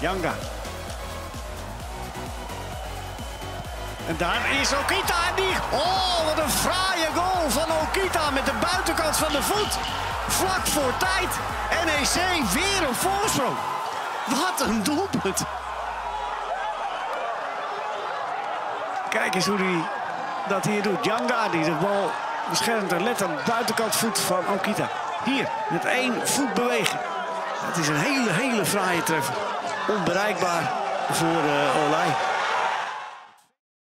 Janga. En daar is Okita. En die... Oh, wat een fraaie goal van Okita met de buitenkant van de voet. Vlak voor tijd. NEC weer een voorsprong. Wat een doelpunt. Kijk eens hoe hij dat hier doet. Janga die de bal beschermt en let aan de buitenkant voet van Okita. Hier, met één voet bewegen. Het is een hele, hele fraaie treffer. Onbereikbaar voor uh, Olij.